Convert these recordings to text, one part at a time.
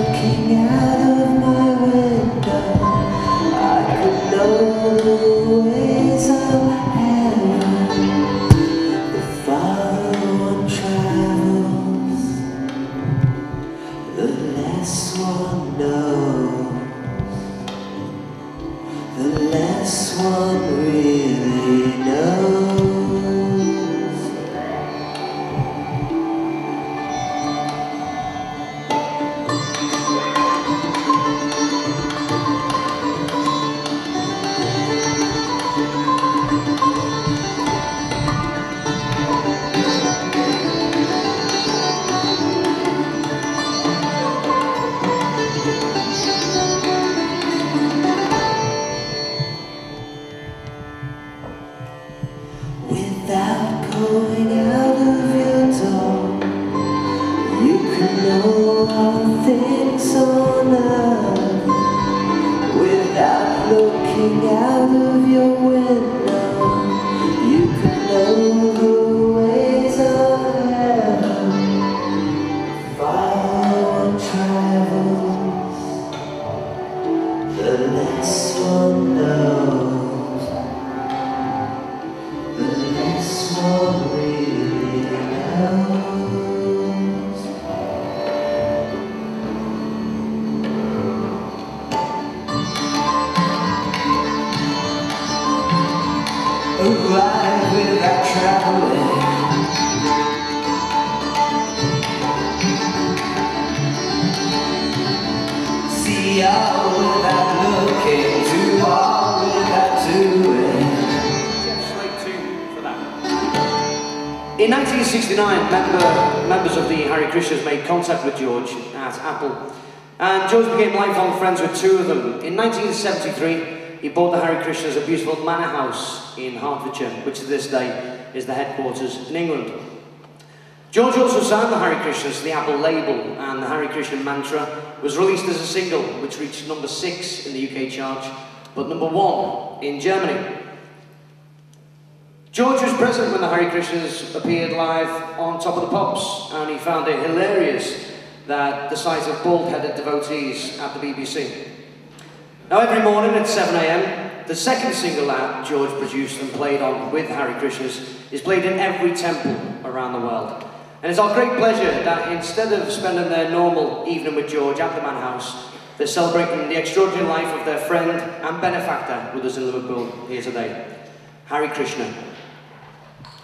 looking out going out of your door, you can know all things on earth. Without looking out of your window, In 1969, member, members of the Hare Krishnas made contact with George at Apple, and George became lifelong friends with two of them. In 1973, he bought the Hare Krishnas a beautiful manor house in Hertfordshire, which to this day is the headquarters in England. George also signed the Hare Krishnas to the Apple label, and the Hare Krishna mantra was released as a single, which reached number six in the UK chart, but number one in Germany. George was present when the Hare Krishnas appeared live on Top of the Pops, and he found it hilarious that the sight of bald-headed devotees at the BBC. Now, every morning at 7am, the second single that George produced and played on with Hare Krishnas is played in every temple around the world. And it's our great pleasure that instead of spending their normal evening with George at the Man House, they're celebrating the extraordinary life of their friend and benefactor with us in Liverpool here today, Hare Krishna.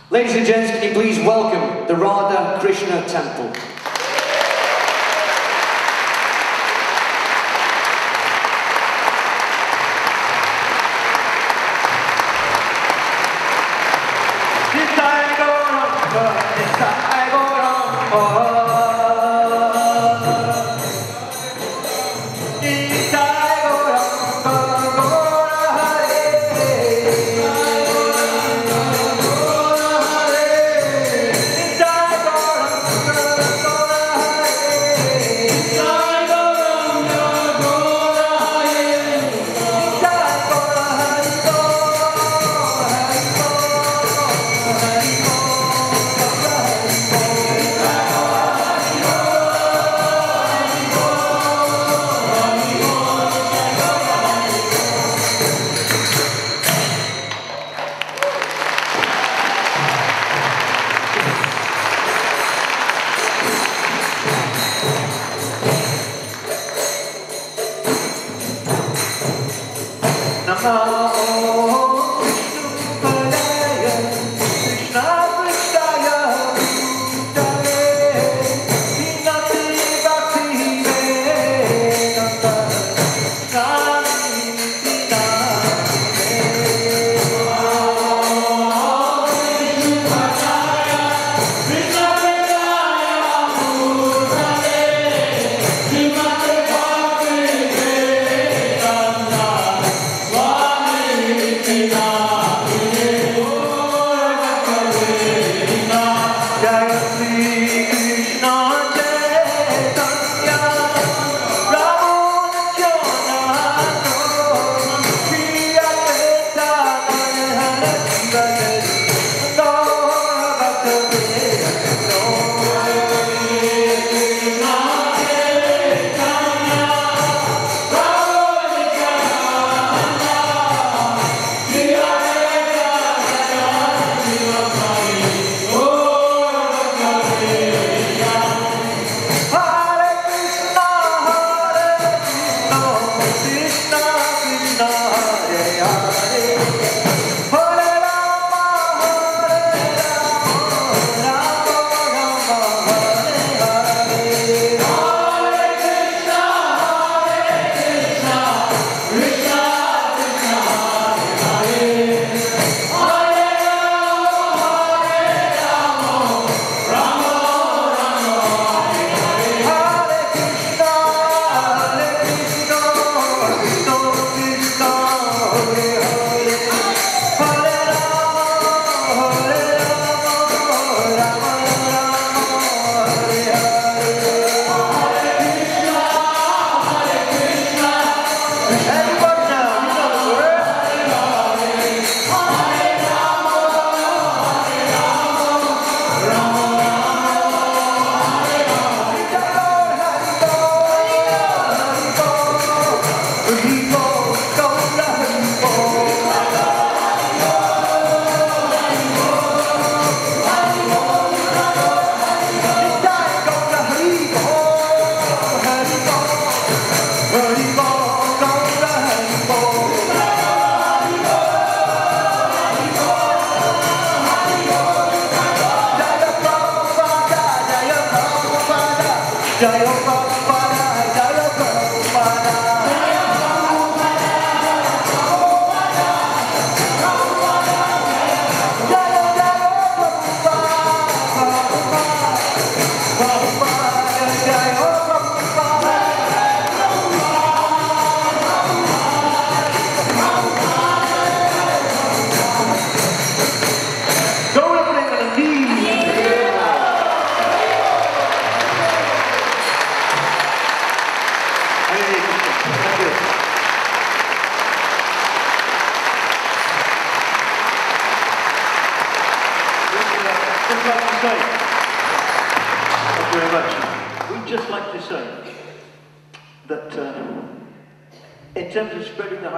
Ladies and gents, can you please welcome the Radha Krishna Temple. な国だ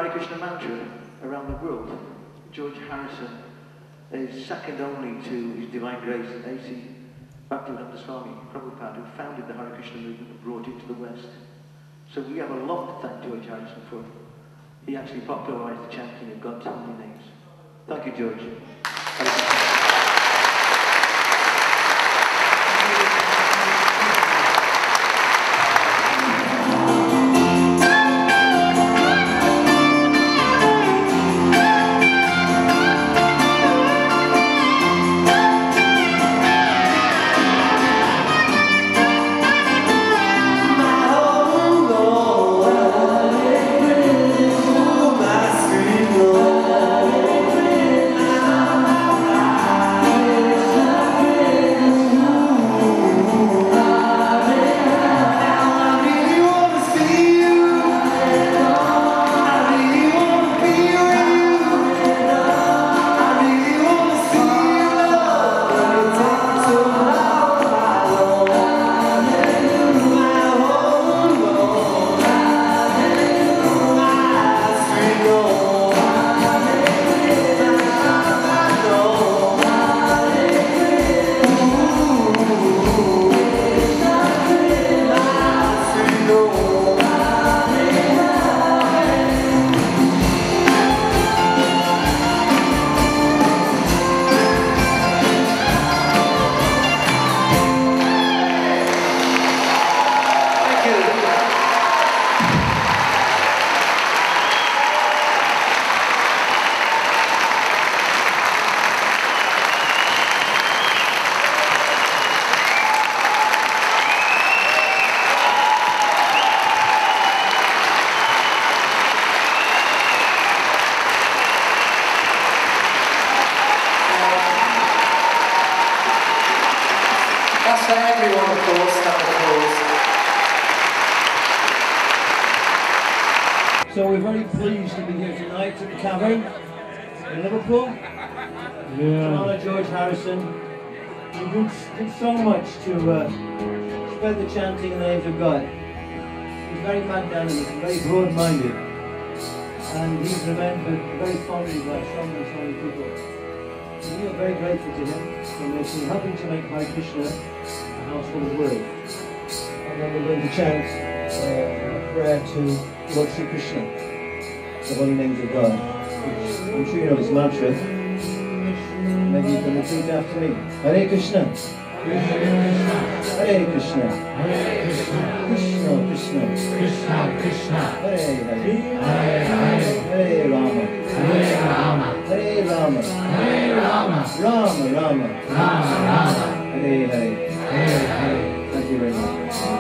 Hare Krishna mantra around the world, George Harrison is second only to His Divine Grace A.C. Bhaktivedanta Swami Prabhupada, who founded the Hare Krishna movement and brought it to the West. So we have a lot to thank George Harrison for. He actually popularized the chanting of God's holy names. Thank you, George. So we're very pleased to be here tonight at the Cavern in Liverpool. To honour George Harrison. He did, did so much to uh, spread the chanting in the names of God. He's very magnanimous, and very broad-minded. And he's remembered very fondly by so many, so many people. So we are very grateful to him for making, helping to make Hare Krishna a household word. And then we're going to chant uh, prayer to Lord Sri Krishna, the holy names of God. Which I'm sure you know this mantra. Maybe you can repeat after me. Hare Krishna. Hare Krishna. Krishna Krishna. Krishna, Krishna, Hare Hare. Hare Hare, Hare Rama. Hare Rama, Hare Rama. Hare Rama, Rama Rama. Rama Rama, Hare Hare. Hare Hare. Thank you very much.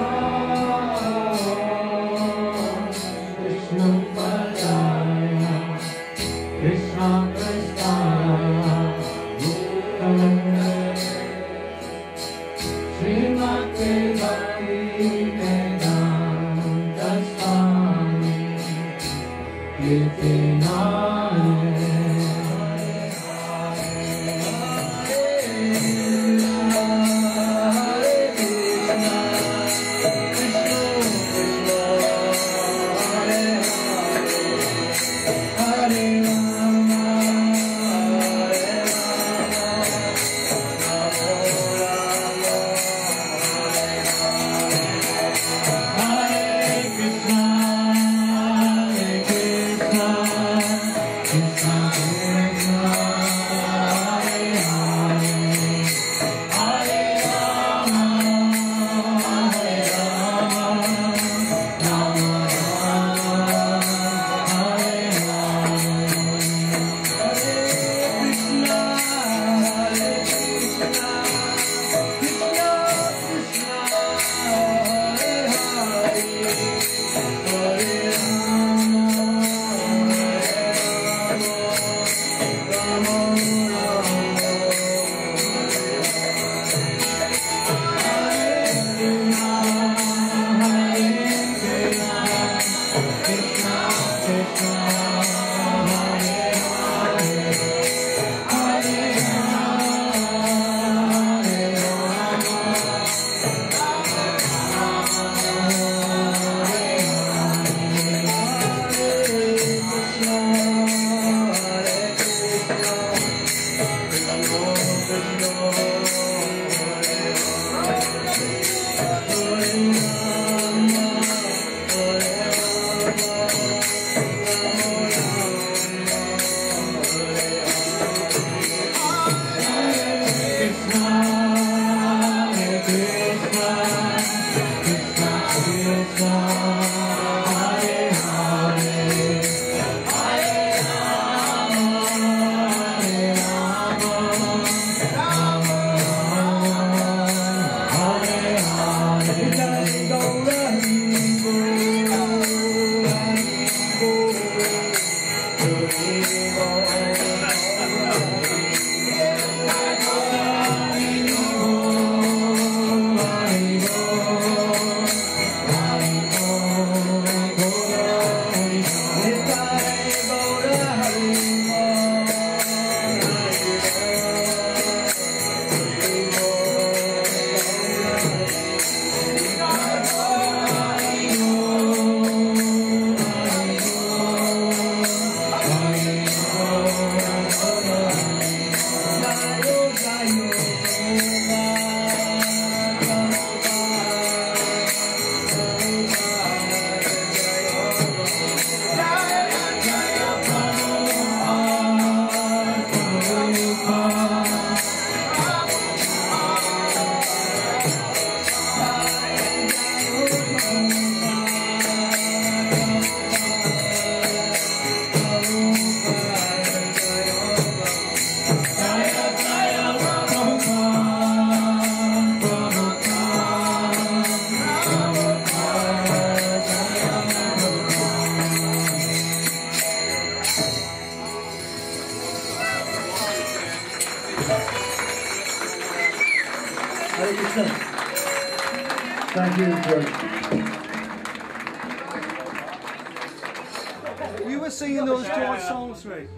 Hare Krishna. Thank you, George. We were singing those George songs, right?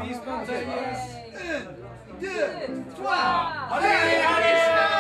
Hare Krishna.